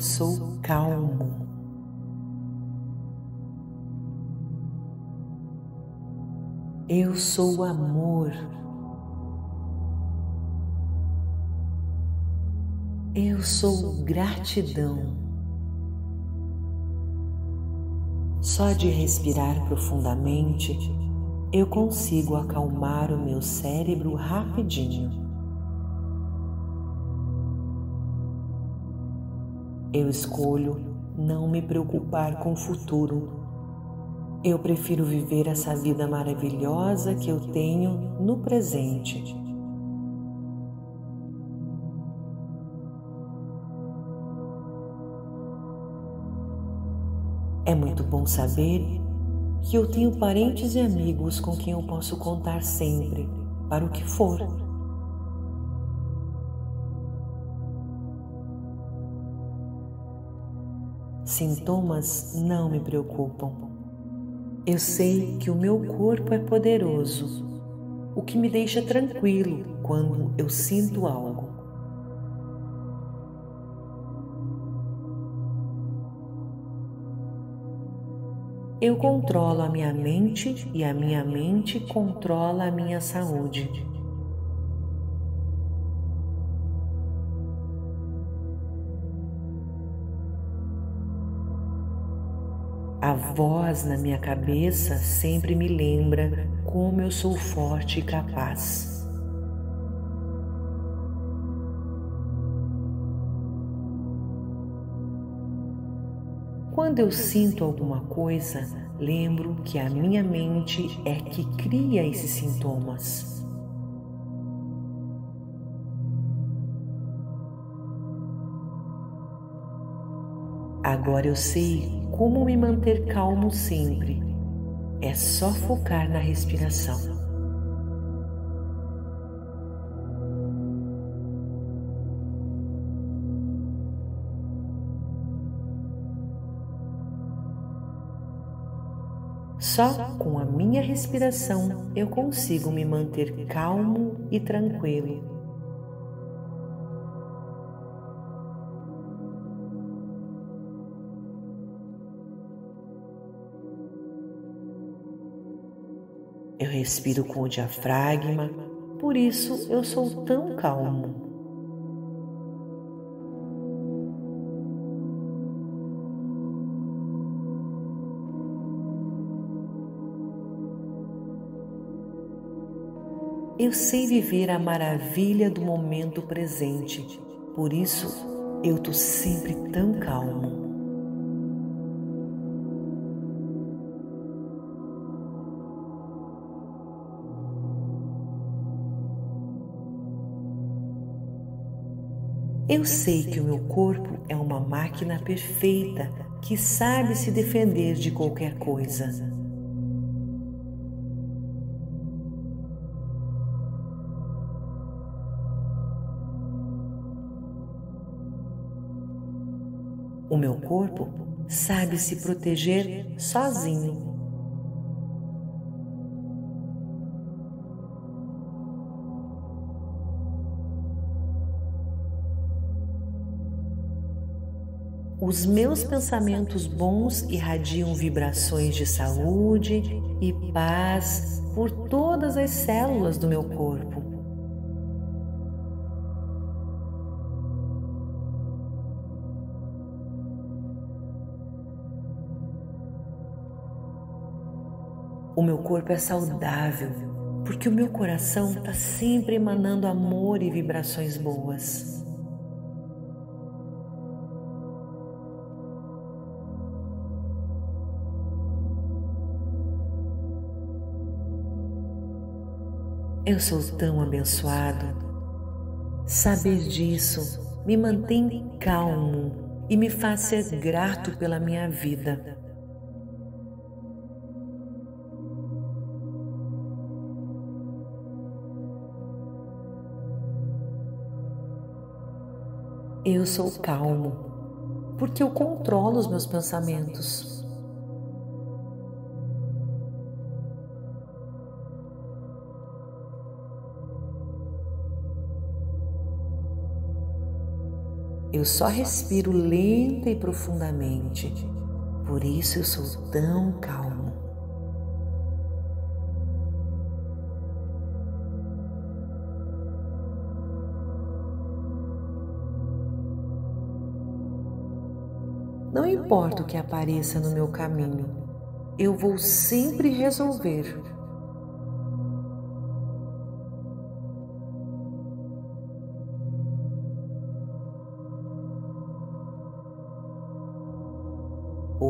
sou calmo. Eu sou amor. Eu sou gratidão. Só de respirar profundamente, eu consigo acalmar o meu cérebro rapidinho. Eu escolho não me preocupar com o futuro. Eu prefiro viver essa vida maravilhosa que eu tenho no presente. É muito bom saber que eu tenho parentes e amigos com quem eu posso contar sempre, para o que for. Sintomas não me preocupam. Eu sei que o meu corpo é poderoso, o que me deixa tranquilo quando eu sinto algo. Eu controlo a minha mente e a minha mente controla a minha saúde. A voz na minha cabeça sempre me lembra como eu sou forte e capaz. Quando eu sinto alguma coisa, lembro que a minha mente é que cria esses sintomas. Agora eu sei como me manter calmo sempre. É só focar na respiração. Só com a minha respiração eu consigo me manter calmo e tranquilo. Eu respiro com o diafragma, por isso eu sou tão calmo. Eu sei viver a maravilha do momento presente, por isso eu tô sempre tão calmo. Eu sei que o meu corpo é uma máquina perfeita que sabe se defender de qualquer coisa. O meu corpo sabe se proteger sozinho. Os meus pensamentos bons irradiam vibrações de saúde e paz por todas as células do meu corpo. O meu corpo é saudável porque o meu coração está sempre emanando amor e vibrações boas. Eu sou tão abençoado. Saber disso me mantém calmo e me faz ser grato pela minha vida. Eu sou calmo, porque eu controlo os meus pensamentos. Eu só respiro lenta e profundamente, por isso eu sou tão calmo. Não importa o que apareça no meu caminho, eu vou sempre resolver.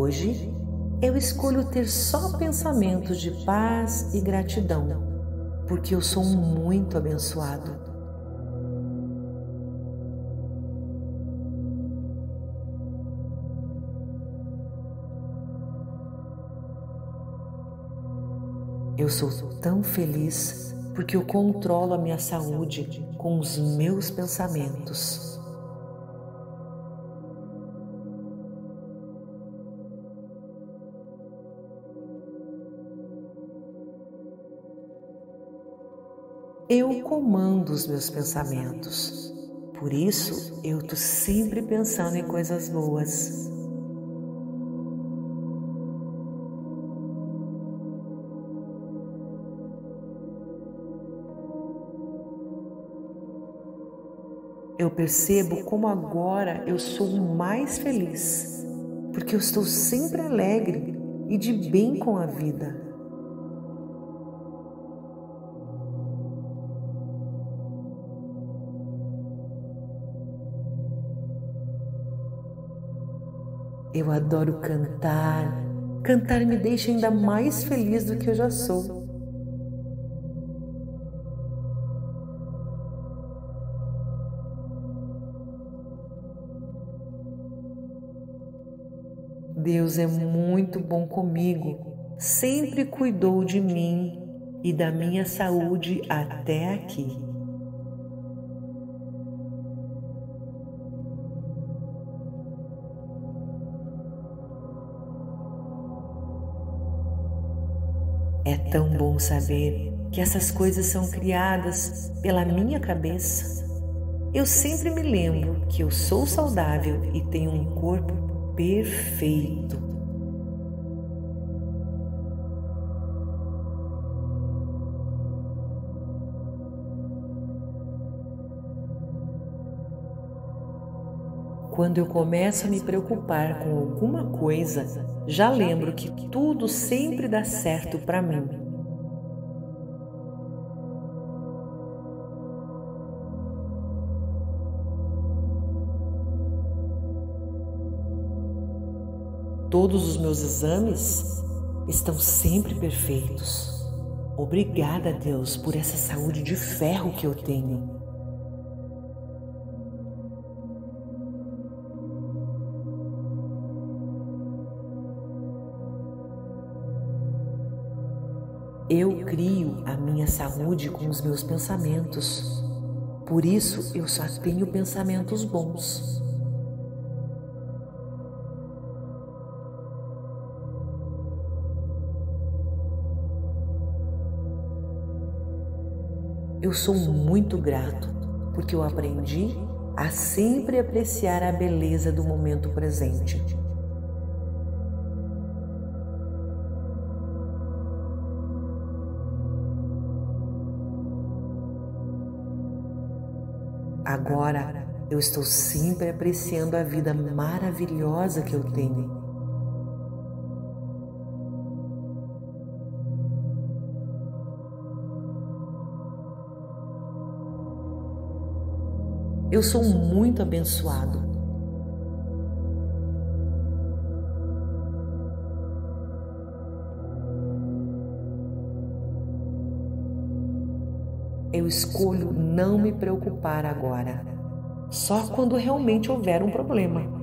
Hoje eu escolho ter só pensamentos de paz e gratidão, porque eu sou muito abençoado. Eu sou tão feliz porque eu controlo a minha saúde com os meus pensamentos. Eu comando os meus pensamentos. Por isso, eu estou sempre pensando em coisas boas. Eu percebo como agora eu sou mais feliz, porque eu estou sempre alegre e de bem com a vida. Eu adoro cantar. Cantar me deixa ainda mais feliz do que eu já sou. Deus é muito bom comigo, sempre cuidou de mim e da minha saúde até aqui. É tão bom saber que essas coisas são criadas pela minha cabeça. Eu sempre me lembro que eu sou saudável e tenho um corpo perfeito. Quando eu começo a me preocupar com alguma coisa, já lembro que tudo sempre dá certo para mim. Todos os meus exames estão sempre perfeitos. Obrigada, Deus, por essa saúde de ferro que eu tenho. Eu crio a minha saúde com os meus pensamentos. Por isso eu só tenho pensamentos bons. Eu sou muito grato porque eu aprendi a sempre apreciar a beleza do momento presente. Agora eu estou sempre apreciando a vida maravilhosa que eu tenho. Eu sou muito abençoado. Eu escolho não me preocupar agora, só quando realmente houver um problema.